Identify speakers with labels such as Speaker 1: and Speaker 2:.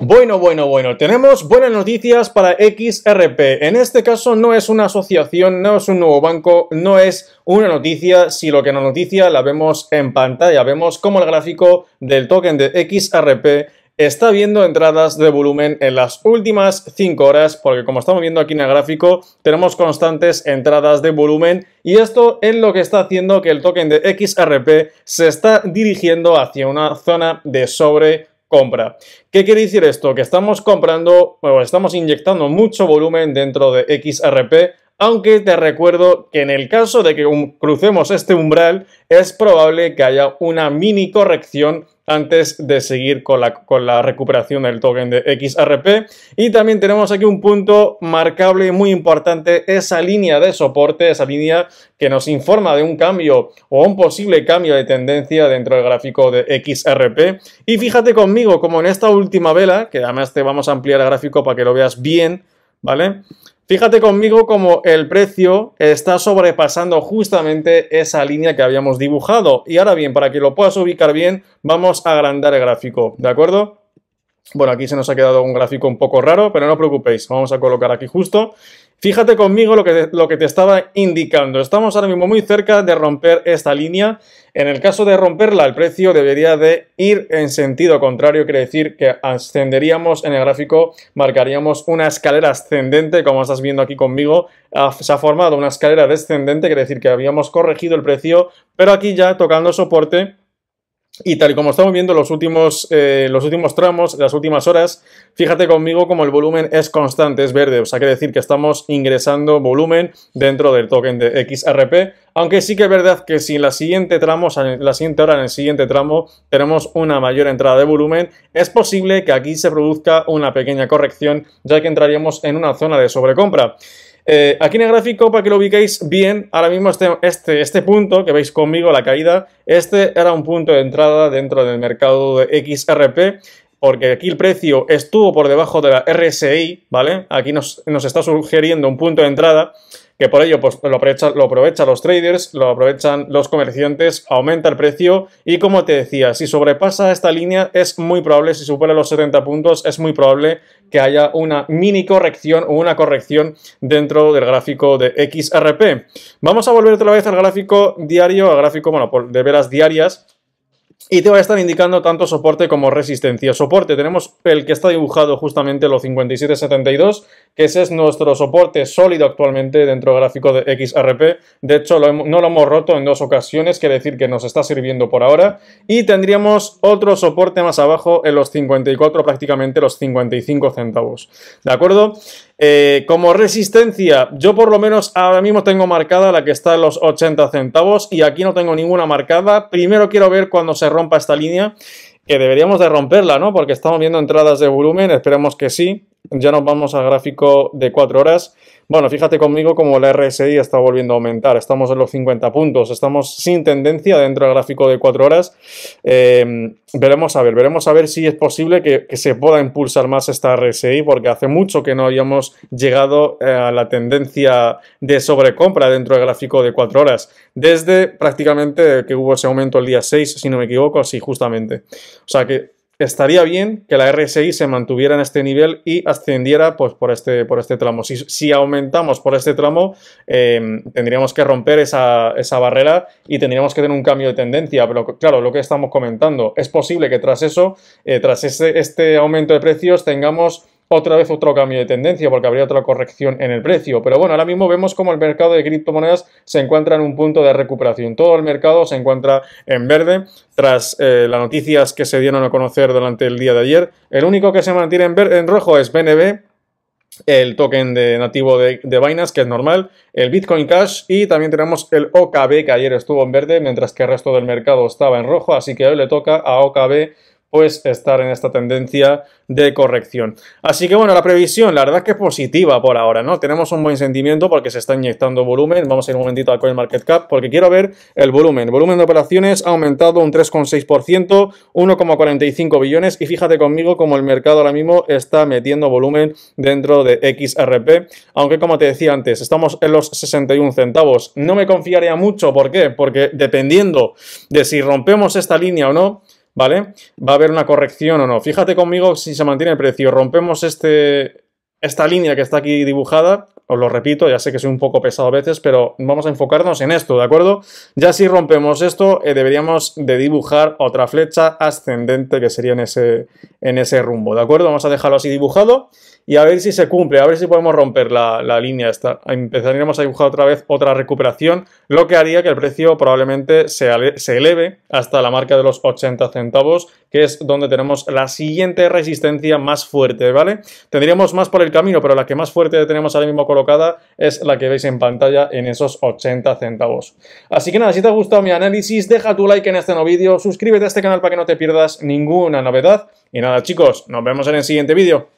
Speaker 1: Bueno, bueno, bueno, tenemos buenas noticias para XRP. En este caso no es una asociación, no es un nuevo banco, no es una noticia, si lo que la noticia la vemos en pantalla. Vemos cómo el gráfico del token de XRP está viendo entradas de volumen en las últimas 5 horas, porque como estamos viendo aquí en el gráfico, tenemos constantes entradas de volumen y esto es lo que está haciendo que el token de XRP se está dirigiendo hacia una zona de sobre compra. ¿Qué quiere decir esto? Que estamos comprando, o estamos inyectando mucho volumen dentro de XRP, aunque te recuerdo que en el caso de que crucemos este umbral, es probable que haya una mini corrección antes de seguir con la, con la, recuperación del token de XRP. Y también tenemos aquí un punto marcable muy importante, esa línea de soporte, esa línea que nos informa de un cambio o un posible cambio de tendencia dentro del gráfico de XRP. Y fíjate conmigo como en esta última vela, que además te vamos a ampliar el gráfico para que lo veas bien, ¿vale? Fíjate conmigo como el precio está sobrepasando justamente esa línea que habíamos dibujado. Y ahora bien, para que lo puedas ubicar bien, vamos a agrandar el gráfico, ¿de acuerdo? Bueno, aquí se nos ha quedado un gráfico un poco raro, pero no os preocupéis, vamos a colocar aquí justo. Fíjate conmigo lo que, lo que te estaba indicando. Estamos ahora mismo muy cerca de romper esta línea. En el caso de romperla, el precio debería de ir en sentido contrario, quiere decir que ascenderíamos en el gráfico, marcaríamos una escalera ascendente, como estás viendo aquí conmigo. Se ha formado una escalera descendente, quiere decir que habíamos corregido el precio, pero aquí ya tocando soporte y tal y como estamos viendo los últimos, eh, los últimos tramos, las últimas horas, fíjate conmigo como el volumen es constante, es verde. O sea, quiere decir que estamos ingresando volumen dentro del token de XRP. Aunque sí que es verdad que si en la siguiente tramo, en la siguiente hora, en el siguiente tramo, tenemos una mayor entrada de volumen, es posible que aquí se produzca una pequeña corrección, ya que entraríamos en una zona de sobrecompra. Eh, aquí en el gráfico, para que lo ubiquéis bien, ahora mismo este, este, este, punto que veis conmigo, la caída, este era un punto de entrada dentro del mercado de XRP, porque aquí el precio estuvo por debajo de la RSI, ¿vale? Aquí nos, nos está sugiriendo un punto de entrada que por ello pues, lo, aprovechan lo aprovecha los traders, lo aprovechan los comerciantes, aumenta el precio y como te decía, si sobrepasa esta línea es muy probable, si supera los 70 puntos, es muy probable que haya una mini corrección o una corrección dentro del gráfico de XRP. Vamos a volver otra vez al gráfico diario, al gráfico, bueno, de veras diarias, y te voy a estar indicando tanto soporte como resistencia. Soporte, tenemos el que está dibujado justamente los 5772, que ese es nuestro soporte sólido actualmente dentro del gráfico de XRP. De hecho, no lo hemos roto en dos ocasiones, quiere decir que nos está sirviendo por ahora. Y tendríamos otro soporte más abajo en los 54, prácticamente los 55 centavos. ¿De acuerdo? Eh, como resistencia, yo por lo menos ahora mismo tengo marcada la que está en los 80 centavos y aquí no tengo ninguna marcada. Primero quiero ver cuando se rompa esta línea, que deberíamos de romperla, ¿no? Porque estamos viendo entradas de volumen, esperemos que sí. Ya nos vamos al gráfico de 4 horas. Bueno, fíjate conmigo como la RSI está volviendo a aumentar. Estamos en los 50 puntos. Estamos sin tendencia dentro del gráfico de 4 horas. Eh, veremos a ver, veremos a ver si es posible que, se pueda impulsar más esta RSI porque hace mucho que no habíamos llegado eh, a la tendencia de sobrecompra dentro del gráfico de 4 horas. Desde prácticamente que hubo ese aumento el día 6, si no me equivoco, así justamente. O sea que estaría bien que la RSI se mantuviera en este nivel y ascendiera pues, por, este, por este tramo. Si, si aumentamos por este tramo, em, tendríamos que romper esa, barrera y tendríamos que tener un cambio de tendencia. Pero claro, lo que estamos comentando, es posible que tras eso, eh, tras este aumento de precios, tengamos otra vez otro cambio de tendencia porque habría otra corrección en el precio. Pero bueno, ahora mismo vemos como el mercado de criptomonedas se encuentra en un punto de recuperación. Todo el mercado se encuentra en verde tras eh, las noticias que se dieron a conocer durante el día de ayer. El único que se mantiene en, en rojo es BNB, el token de nativo de, de, Binance, que es normal, el Bitcoin Cash y también tenemos el OKB, que ayer estuvo en verde, mientras que el resto del mercado estaba en rojo, así que hoy le toca a OKB pues estar en esta tendencia de corrección. Así que bueno, la previsión, la verdad es que es positiva por ahora, ¿no? Tenemos un buen sentimiento porque se está inyectando volumen. Vamos a ir un momentito al CoinMarketCap porque quiero ver el volumen. Volumen de operaciones ha aumentado un 3,6%, 1,45 billones y fíjate conmigo como el mercado ahora mismo está metiendo volumen dentro de XRP, aunque como te decía antes, estamos en los 61 centavos. No me confiaría mucho, ¿por qué? Porque dependiendo de si rompemos esta línea o no, ¿vale? Va a haber una corrección o no. Fíjate conmigo si se mantiene el precio. Rompemos este, esta línea que está aquí dibujada, os lo repito, ya sé que soy un poco pesado a veces, pero vamos a enfocarnos en esto, ¿de acuerdo? Ya si rompemos esto, eh, deberíamos de dibujar otra flecha ascendente que sería en ese, en ese rumbo, ¿de acuerdo? Vamos a dejarlo así dibujado y a ver si se cumple, a ver si podemos romper la, línea esta. Empezaríamos a dibujar otra vez otra recuperación, lo que haría que el precio probablemente se, se eleve hasta la marca de los 80 centavos, que es donde tenemos la siguiente resistencia más fuerte, ¿vale? Tendríamos más por el camino, pero la que más fuerte tenemos ahora mismo colocada es la que veis en pantalla en esos 80 centavos. Así que nada, si te ha gustado mi análisis, deja tu like en este nuevo vídeo, suscríbete a este canal para que no te pierdas ninguna novedad. Y nada chicos, nos vemos en el siguiente vídeo.